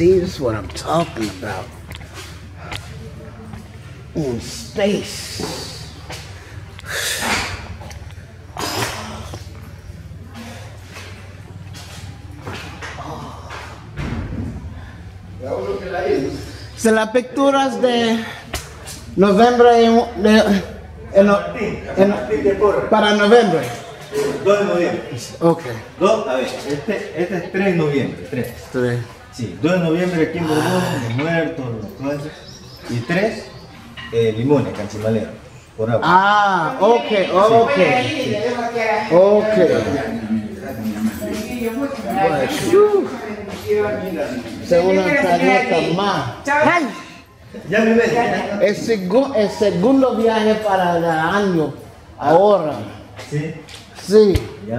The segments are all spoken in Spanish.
See, this is what I'm talking about. On space. Son las pinturas de noviembre en- de- en- en- para noviembre. 2 de noviembre. Ok. Dos, a ver, este, este es 3 de noviembre. 3. Tres. Sí, 2 de noviembre aquí en Borbón, los muertos, los cosas. Y 3, eh, limones, canchimalero. Por agua. Ah, ok, ok. Ok. Segunda tarjeta más. Ay, Ya me ves. el, segu- el segundo viaje para el año. Ahora. Sí, Sí. ya.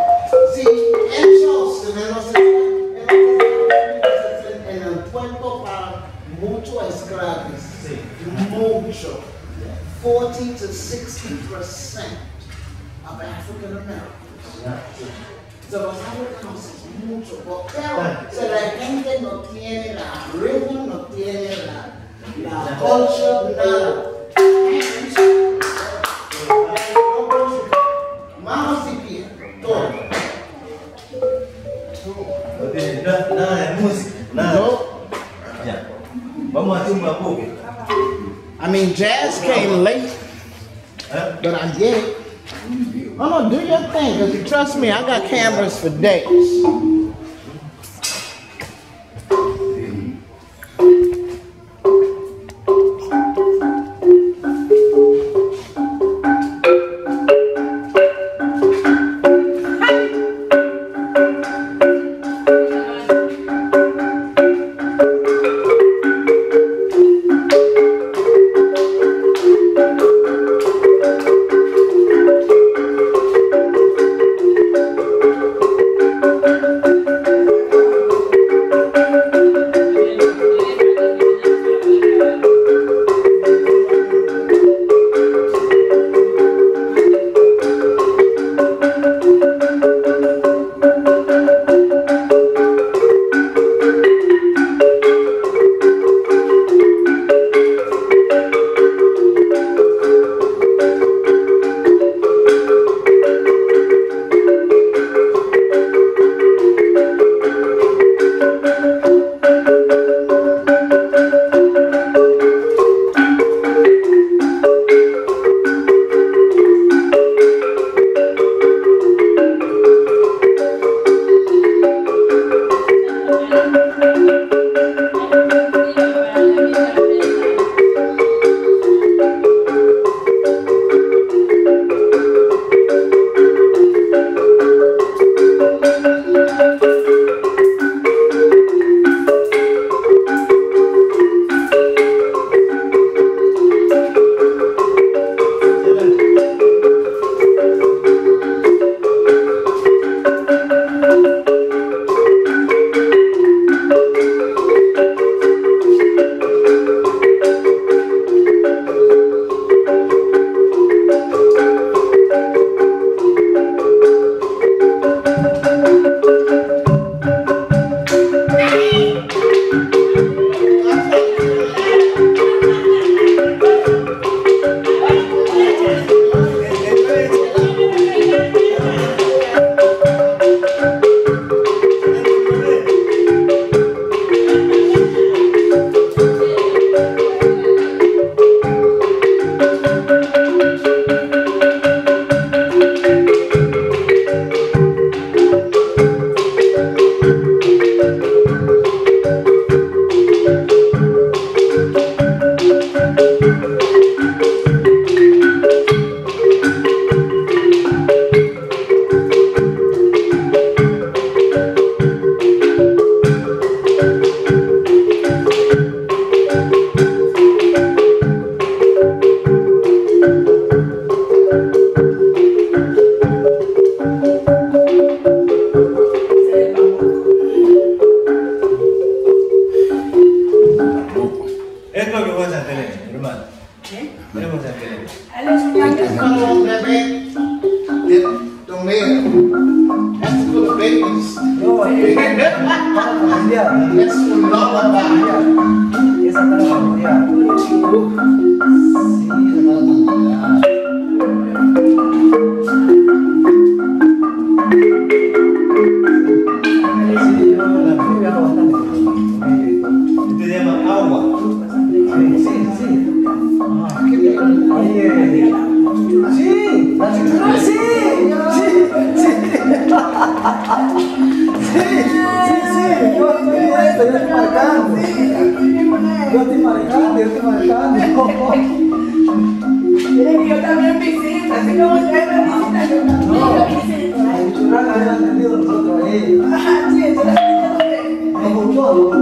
40 to 60 percent of African Americans. Se los africanos es mucho, pero si la gente no tiene la trust me, I got cameras for days. Así como trae la visita, yo no. No, eso la gente no ve. Me gustó,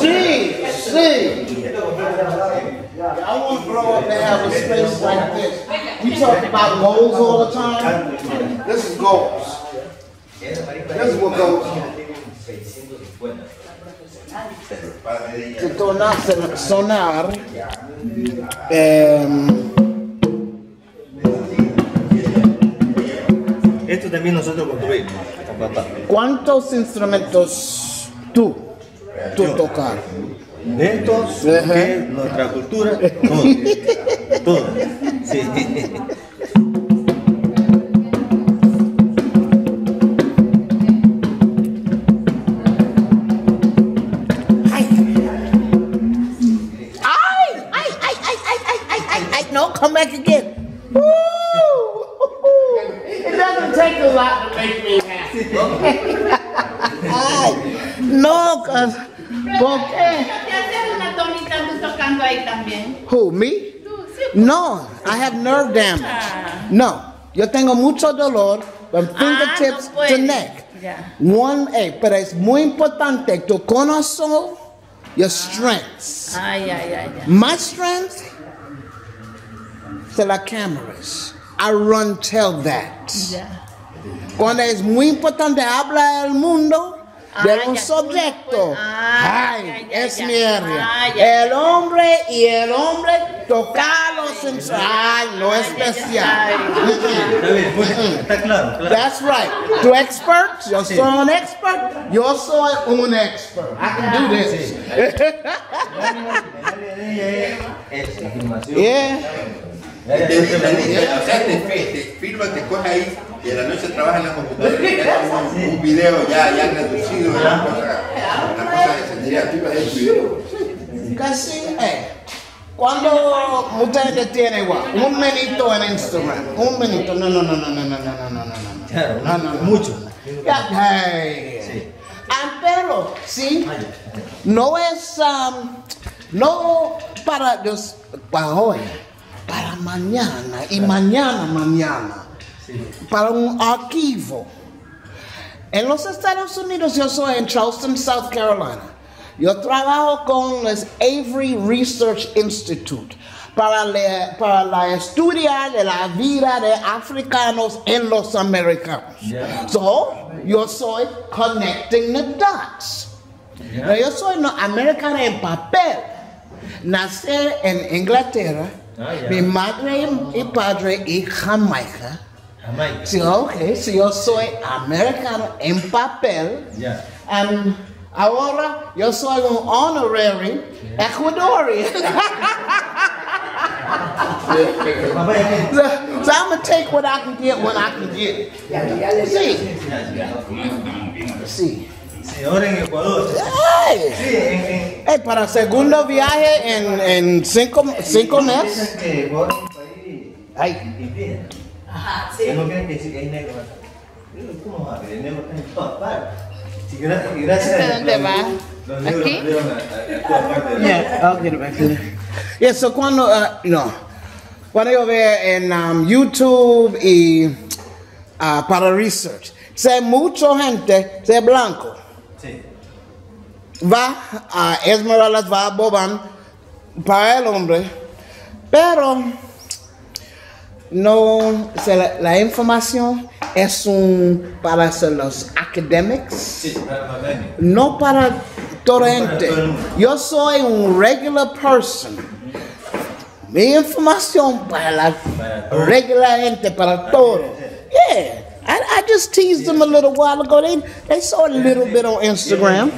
Sí, sí. I want to grow up and have a space like this. We talk about goals all the time. This is goals. This is what goals are. Sonar. em, Esto también nosotros construimos. ¿Cuántos instrumentos tú, tú tocas? De estos, uh -huh. que es nuestra cultura, todo. todo. Sí. come back again. Woo! Take a lot to make me happy. No, cause, ¿por qué? ¿Te haces una tonita tú tocando ahí también? Who, me? No, I have nerve damage. No, Yo tengo mucho dolor from fingertips no puede. to neck. Ya. One, eh, pero es muy importante tu conocer your strengths. Ay, ay, ay. My strength son las cámaras. I run tell that. Ya. Cuando es muy importante hablar al mundo de Ah, un ya, subjecto, tú puedes- ah, ay, ya, ya, es ya. mi área. Ah, ya, el hombre y el hombre tocarlo sin ay, no es especial. Está claro, claro. That's right. Tu expert, yo soy un expert, yo soy un expert. I can do this. Afirmación. yeah. Te firma, te coge ahí y en la noche trabaja en la computadora y un, un video ya, ya reducido, una cosa, una cosa esencial. Casi, eh, cuando mucha gente tiene igual, un minuto en Instagram, un minuto, no, no, no, no, no, no, no, no, no, no, no, no, no, no. mucho. Ah, pero, sí, no es, um, no para, para hoy, para mañana y mañana, mañana, para un archivo. En los Estados Unidos, yo soy en Charleston, South Carolina. Yo trabajo con el Avery Research Institute para, le- para la estudiar de la vida de africanos en los americanos. Yeah. So, yo soy connecting the dots. Yo soy no, americana en papel. Nací en Inglaterra. Ah. Mi madre y, y padre y Jamaica. Jamaica. Sí, ok, sí, yo soy americano en papel. Ya. And ahora yo soy un honorary Ecuadorian. Ya que- so, so I'm gonna take what I can get when I can get. Sí, sí. Sí, ahora en Ecuador. Ay, Sí, en, en, hey, para segundo viaje en, en cinco, cinco meses. Piensan que Ecuador es un país Ay. Ajá, sí. no quieren decir que acá. Pero, ¿Cómo va a haber negros en todas partes? Sí, gracias, gracias ¿Este a dónde la- va? Los negros a, todas partes Yeah, I'll get it back there. Yeah, so cuando, uh, no, cuando yo veo en um, YouTube y uh, para research, sé mucha gente, sé blanco, Sí. va a Esmeraldas, va a Boban para el hombre, pero no, sé, la, la información es un para los academics Sí, para no para toda para gente. todo el mundo. Yo soy un regular person. Mi información para la Para todo. regular gente, para todo. Yeah. I, I just teased them a little while ago. They, they saw a little bit on Instagram.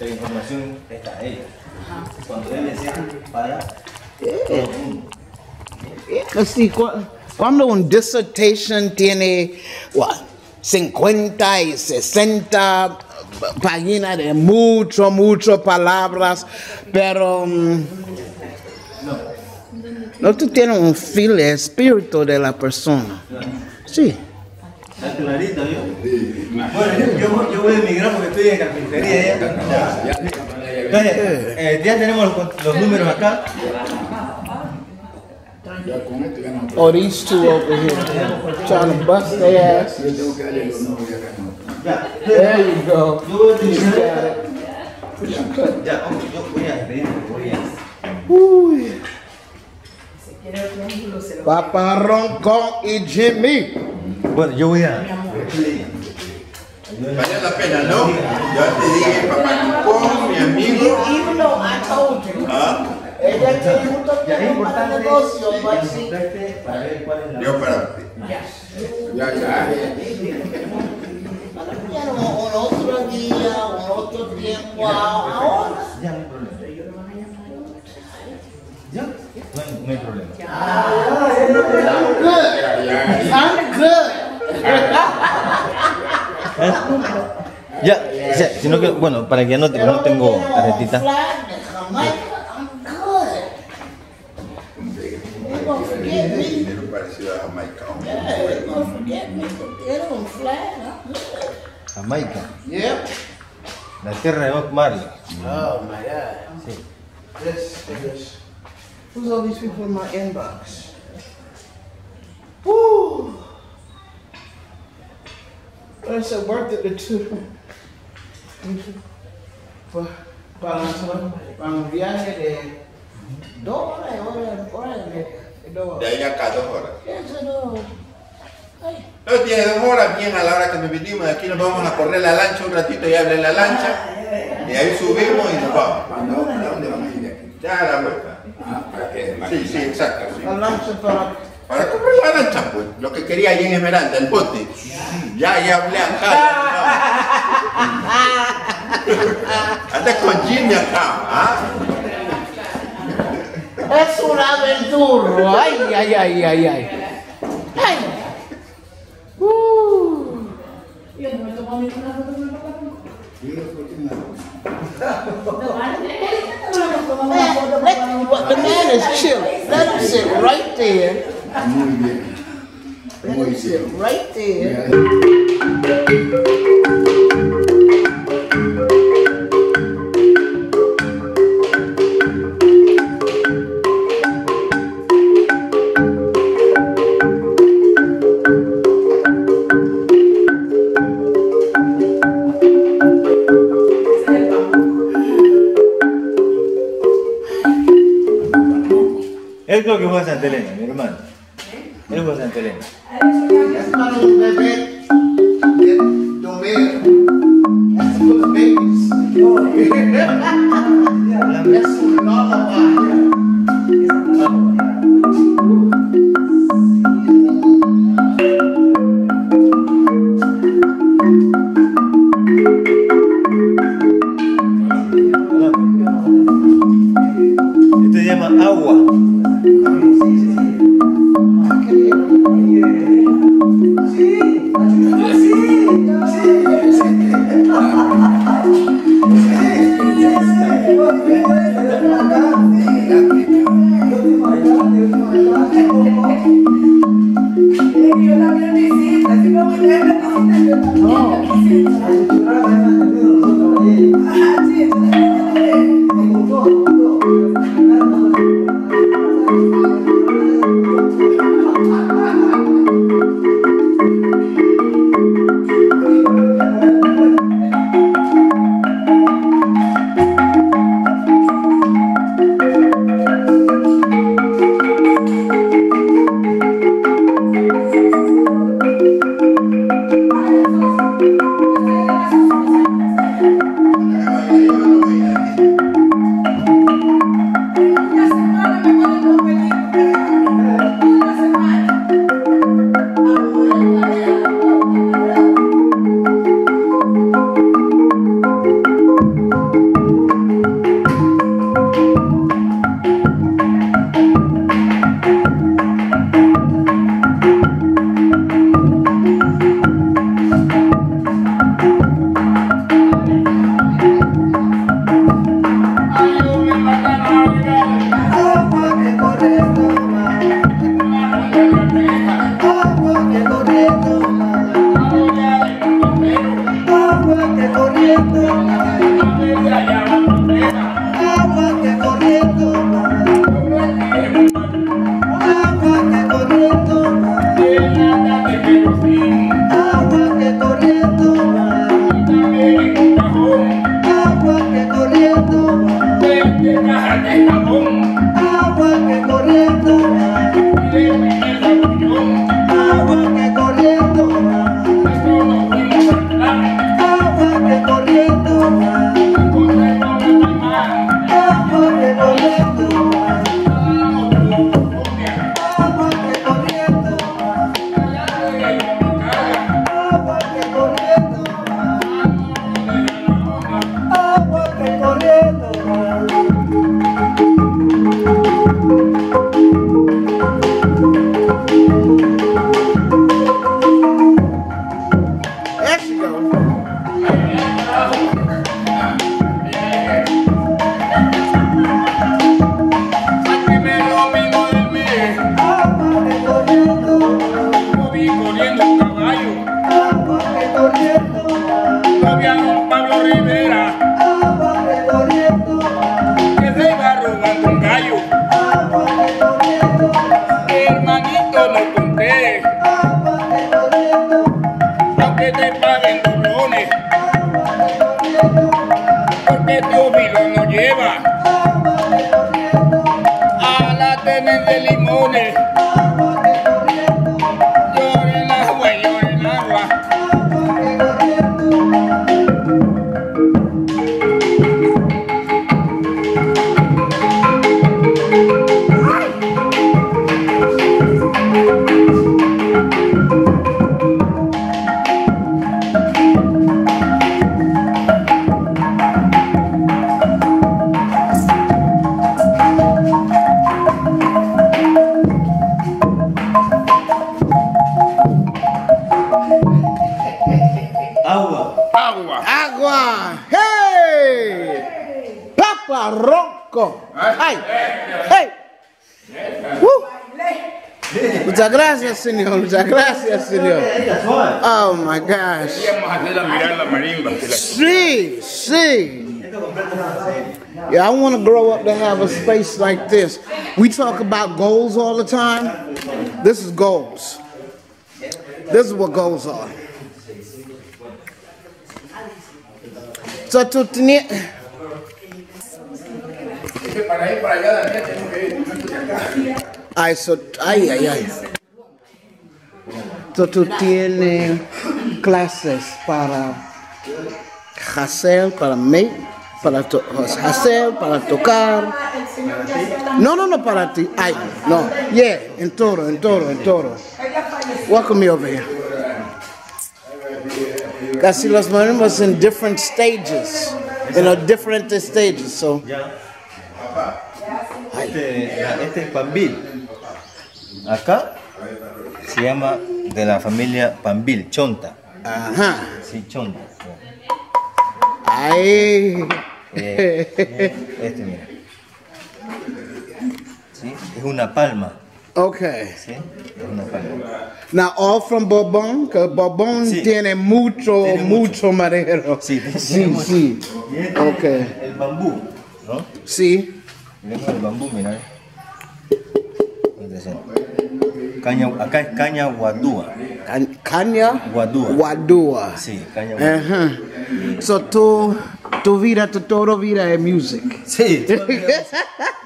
La información está ahí. Cuando para. Así, cu- cuando un dissertation tiene, what, 50 y 60 páginas de mucho, mucho palabras, pero mm, no tú tienes un feel de espíritu de la persona. Sí. Está clarito, yo. Bueno, yo, yo, voy a emigrar porque estoy en carpintería ya. Entonces, eh, ya tenemos los, los números acá. Oh, these two over here trying to bust their ass. Ya. There you go. Yo voy a You utilizar. got it. Ya, hombre, yo voy a pedir, voy. Uy. Paparrón con y Jimmy. Bueno, yo voy a. Vale la pena, ¿no? Yo te dije, papá, con mi amigo. Even though I told you. ¿ah? Ella tiene mucho Ya es importante negocio, que para ver cuál es la. Yo para. Ya, ya. Quiero un otro día, un otro tiempo, ahora. Ya no hay problema. Ya, no hay, no hay problema. I'm good. ¿Eh? Ya, sino que, bueno, para que ya no, te, no tengo tarjetita. Jamaica. La tierra de Bob Marley. Oh my God. Sí. Who's all these people in my inbox? Woo! It's a worth it to para, para, para un viaje de dos horas, hora, hora y media. De horas. ahí acá, dos horas. Eso no. Tiene dos horas, bien a la hora que nos vinimos. De aquí nos vamos a correr la lancha un ratito y abre la lancha. Y ahí subimos y nos vamos. ¿Cuándo? ¿Para dónde van a ir de aquí? Ya a la vuelta. Ah, ¿para qué? Sí, sí, exacto. sí. La lancha para. Para comprar la lancha, pues. Lo que quería ahí en Esmeralda, el bote. Ya, ya hablé acá. ya, Anda con Jimmy acá. ¿ah? Es una aventura. Ay, ay, ay, ay, ay. Ay. Uh. Let- but the man is chilling. Let him sit right there. Muy bien. Let Muy him sit bien. right there. Mira, Es lo que fue a Santa Elena, mi hermano. Él fue a Santa Elena. Caballo. Muchas gracias, señor. Muchas gracias, señor. Oh my gosh. Vamos a hacer a mirar la marimba. Sí, sí. Yeah, I want to grow up to have a space like this. We talk about goals all the time. This is goals. This is what goals are. So tú tenías... Ay, so, ay, ay, ay. So tú tienes clases para hacer, para mí, para to- hacer, para tocar. No, no, no para ti. Ay, no. Yeah, en todo, en todo, en todo. Welcome me over here. Casi los marimbas in different stages, in a different stages. So, Ya. Este, este es Pambil. Acá se llama de la familia Pambil, Chonta. ajá. Sí, Chonta. Ay. Eh, Este, mira. ¿Sí? Es una palma. Okay. ¿Sí? Es una palma. Now, all from Bourbon, because Bourbon Sí. tiene mucho, Tiene mucho madero. Sí, sí, mucho. sí. Y este Ok. es el bambú, ¿no? Sí. Miremos el bambú, mira. El- Caña, acá es caña guadúa. Can- Caña Guadúa. Guadua. Sí, caña guadúa. Ajá. So, tu, tu vida, tu todo vida es music. Sí,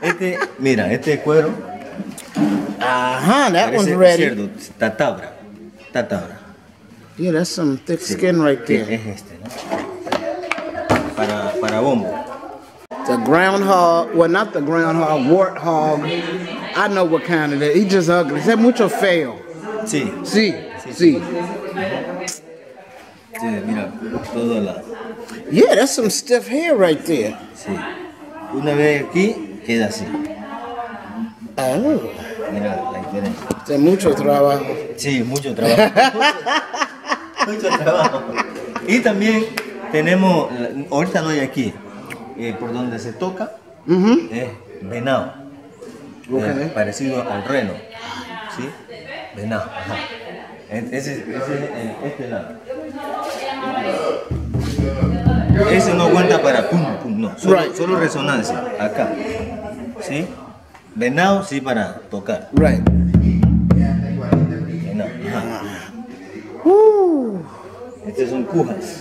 este, mira, este cuero Ajá, that one's ready. cerdo, tatabra, tatabra. Yeah, that's some thick skin right Sí, there. es este, ¿no? Para, para bombo. The groundhog, well, not the groundhog, warthog. I know what kind of that. He just ugly. It's mucho feo. Sí, Sí, sí. sí, mira, todo la. Yeah, that's some stiff hair right there. Sí. Una vez aquí, queda así. Oh, Mira la diferencia. de mucho trabajo. Sí, mucho trabajo. mucho trabajo. Y también tenemos, ahorita no hay aquí, eh, por donde se toca, es venado. Ok. Eh, parecido al reno. ¿Sí? Venado. Ajá. Ese, ese es eh, este lado. Ese no cuenta para pum, pum, no. Solo, Right. solo resonancia. Acá. ¿Sí? Venado sí para tocar. Right. Venado. Ajá. Woo. Estas son cujas.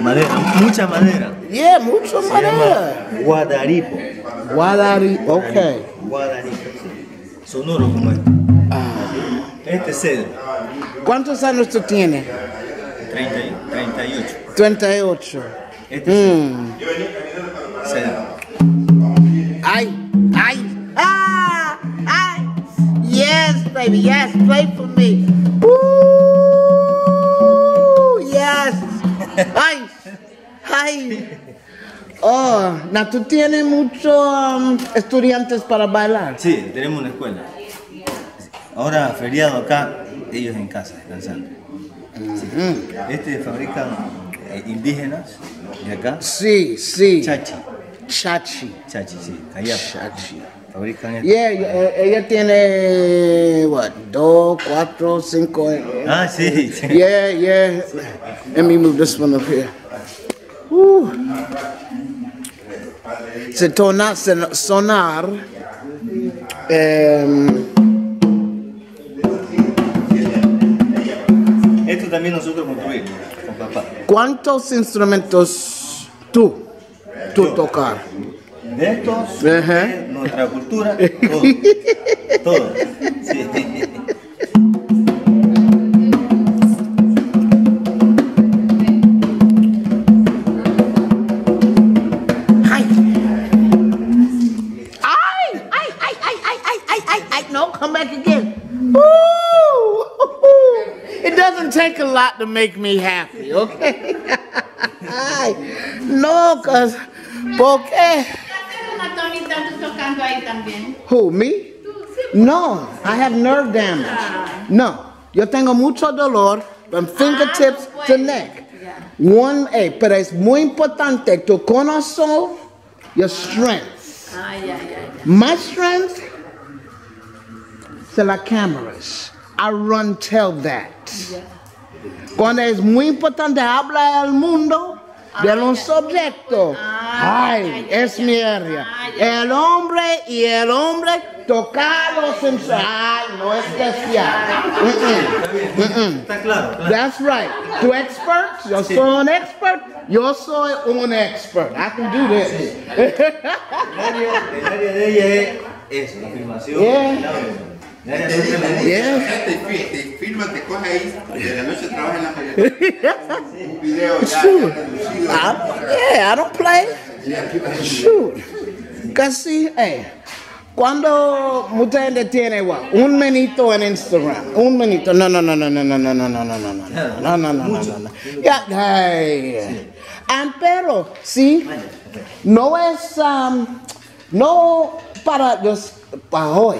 Madera, mucha madera. Yeah, mucho Se madera. guadaripo. Guadari, okay. Guadaripo. sí. Sonoro como este. Este es cedro. ¿Cuántos años tú tienes? 30 y- 38. 38. Este es Mm. cedro. Ay, ay, ah, ay. Yes, baby, yes, play for me. Woo, yes. Ay, ay. Oh, now tú tienes muchos um, estudiantes para bailar. Sí, tenemos una escuela. Ahora, feriado acá, ellos en casa, descansando. Sí. Este fabrican eh, indígenas de acá. Sí, sí. Chachi. Chachi. Chachi, sí. Callapa. Chachi. Fabrican esto. Yeah, ella, ella tiene, what, dos, cuatro, cinco. eh, Ah, sí. sí. Yeah, yeah. Let me move this one up here. Woo. Se tona, se- sonar. em, Esto también nosotros construimos con papá. ¿Cuántos instrumentos tú, tú tocar? De estos, Ajá. de nuestra cultura, todo. todo. Sí. Lot to make me happy, okay? No, cause, porque, Hacer una tonita tú tocando ahí también. who, me? No, I have nerve damage. No, yo tengo mucho dolor from fingertips Ah, to neck. Ya. One, eh, pero es muy importante tu corazón, your strength. My strength se las cámaras. I run tell that. Cuando es muy importante hablar al mundo de un subjecto, ay, es mi área. El hombre y el hombre tocarlos en su... Ay, no es especial. Mm-mm. Mm-mm. Está claro, claro. That's right. Tu expert, yo soy un expert, yo soy un expert. I can do this. El área, el área de ella es eso, la filmación. Te digo, te, te te coge ahí, de la noche trabaja en la mañana. Un video ya, Shoot. I, yeah, I don't play. Shoot. Casi, hey. Cuando mucha gente tiene what, un minuto en Instagram, un minuto, no, no, no, no, no, no, no, no, no, no, no, no, no, no, no, no, no, no. Ya. Ah, pero, sí, no es, um, no para para hoy,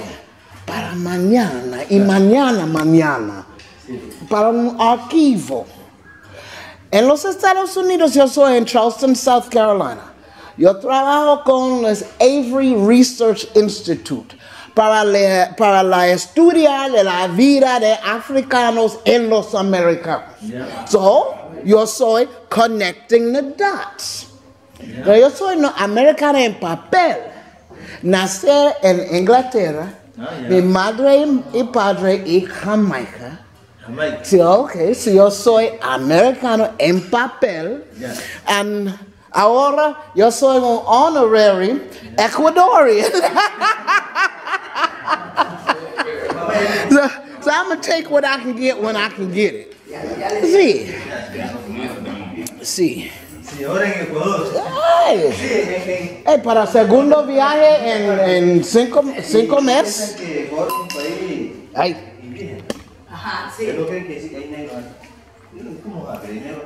para mañana y mañana, mañana, para un archivo. En los Estados Unidos yo soy en Charleston, South Carolina. Yo trabajo con el Avery Research Institute para, le- para la estudiar de la vida de africanos en los americanos. So, yo soy connecting the dots. Yo soy no, americana en papel. Nací en Inglaterra. Ah, ya. Mi madre y padre y Jamaica. Jamaica. Sí, ok, sí, yo soy americano en papel. Ya. And ahora yo soy un honorary Ecuadorian. so, so I'm going to take what I can get when I can get it. See. Sí. Sí, ahora en Ecuador. Ay, Sí, en, en, eh, para segundo viaje en, en cinco, cinco meses. Piensan que Ecuador es un país Ay, indígena. Ajá, sí. Pero creen que sí que hay negros. ¿Cómo va? Que hay negros